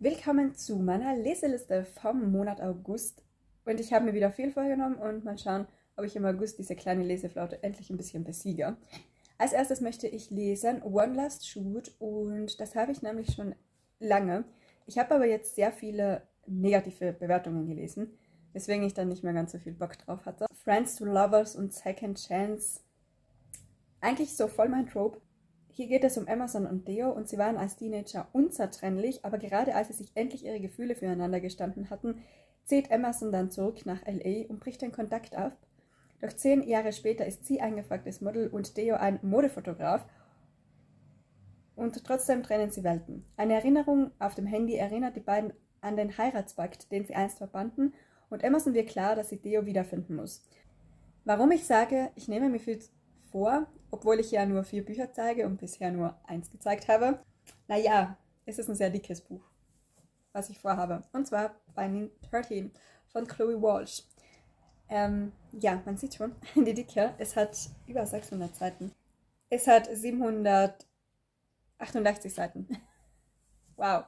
Willkommen zu meiner Leseliste vom Monat August. Und ich habe mir wieder viel vorgenommen und mal schauen, ob ich im August diese kleine Leseflaute endlich ein bisschen besiege. Als erstes möchte ich lesen One Last Shoot und das habe ich nämlich schon lange. Ich habe aber jetzt sehr viele negative Bewertungen gelesen, weswegen ich dann nicht mehr ganz so viel Bock drauf hatte. Friends to Lovers und Second Chance. Eigentlich so voll mein Trope. Hier geht es um Emerson und Theo und sie waren als Teenager unzertrennlich, aber gerade als sie sich endlich ihre Gefühle füreinander gestanden hatten, zieht Emerson dann zurück nach LA und bricht den Kontakt ab. Doch zehn Jahre später ist sie ein gefragtes Model und Theo ein Modefotograf und trotzdem trennen sie Welten. Eine Erinnerung auf dem Handy erinnert die beiden an den Heiratspakt, den sie einst verbanden und Emerson wird klar, dass sie Theo wiederfinden muss. Warum ich sage, ich nehme mir viel vor, obwohl ich ja nur vier Bücher zeige und bisher nur eins gezeigt habe. Naja, es ist ein sehr dickes Buch, was ich vorhabe. Und zwar Binding 13 von Chloe Walsh. Ähm, ja, man sieht schon, die Dicke. Es hat über 600 Seiten. Es hat 788 Seiten. wow.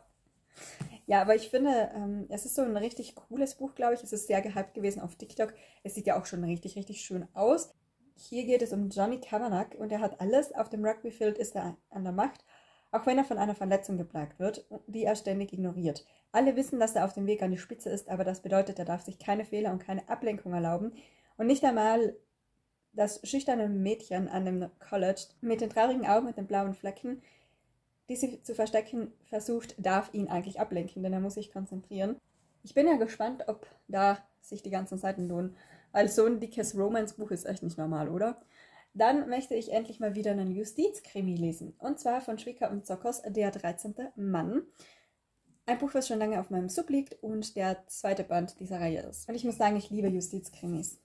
Ja, aber ich finde, ähm, es ist so ein richtig cooles Buch, glaube ich. Es ist sehr gehypt gewesen auf TikTok. Es sieht ja auch schon richtig, richtig schön aus. Hier geht es um Johnny Kavanagh und er hat alles. Auf dem Rugbyfield ist er an der Macht, auch wenn er von einer Verletzung geplagt wird, die er ständig ignoriert. Alle wissen, dass er auf dem Weg an die Spitze ist, aber das bedeutet, er darf sich keine Fehler und keine Ablenkung erlauben und nicht einmal das schüchterne Mädchen an dem College mit den traurigen Augen und den blauen Flecken, die sie zu verstecken versucht, darf ihn eigentlich ablenken, denn er muss sich konzentrieren. Ich bin ja gespannt, ob da sich die ganzen Seiten lohnen. Weil so ein dickes Romance-Buch ist echt nicht normal, oder? Dann möchte ich endlich mal wieder einen Justizkrimi lesen. Und zwar von Schwicker und Zockers, Der 13. Mann. Ein Buch, was schon lange auf meinem Sub liegt und der zweite Band dieser Reihe ist. Und ich muss sagen, ich liebe Justizkrimis.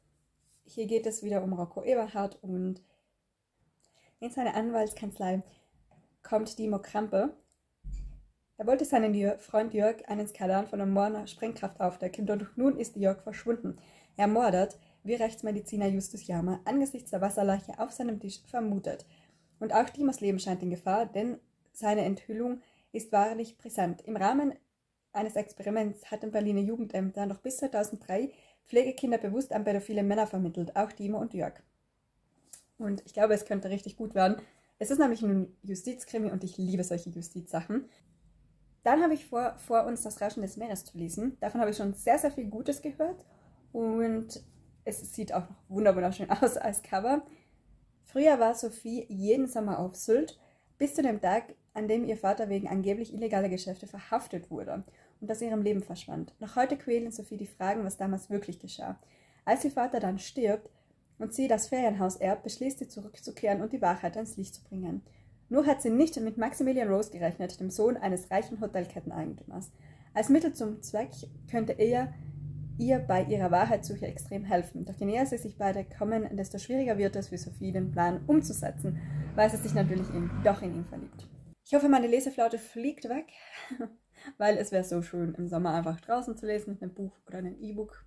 Hier geht es wieder um Rocco Eberhardt und in seine Anwaltskanzlei kommt Dimo Krampe. Er wollte seinen Freund Jörg einen Skandal von einer Sprengkraft aufdecken, doch nun ist Jörg verschwunden ermordet, wie Rechtsmediziner Justus Jammer angesichts der Wasserleiche auf seinem Tisch vermutet. Und auch Dimos Leben scheint in Gefahr, denn seine Enthüllung ist wahrlich brisant. Im Rahmen eines Experiments hatten Berliner Jugendämter noch bis 2003 Pflegekinder bewusst an pädophile Männer vermittelt, auch Dimo und Jörg. Und ich glaube, es könnte richtig gut werden. Es ist nämlich ein Justizkrimi und ich liebe solche Justizsachen. Dann habe ich vor, vor uns das Rauschen des Meeres zu lesen. Davon habe ich schon sehr, sehr viel Gutes gehört und es sieht auch noch wunderschön aus als Cover. Früher war Sophie jeden Sommer auf Sylt, bis zu dem Tag, an dem ihr Vater wegen angeblich illegaler Geschäfte verhaftet wurde und aus ihrem Leben verschwand. Noch heute quälen Sophie die Fragen, was damals wirklich geschah. Als ihr Vater dann stirbt und sie das Ferienhaus erbt, beschließt sie zurückzukehren und die Wahrheit ans Licht zu bringen. Nur hat sie nicht mit Maximilian Rose gerechnet, dem Sohn eines reichen Hotelketteneigentümers. Als Mittel zum Zweck könnte er ihr bei ihrer Wahrheitssuche extrem helfen. Doch je näher sie sich beide kommen, desto schwieriger wird es für Sophie, den Plan umzusetzen, weil sie sich natürlich in, doch in ihn verliebt. Ich hoffe, meine Leseflaute fliegt weg, weil es wäre so schön, im Sommer einfach draußen zu lesen mit einem Buch oder einem E-Book.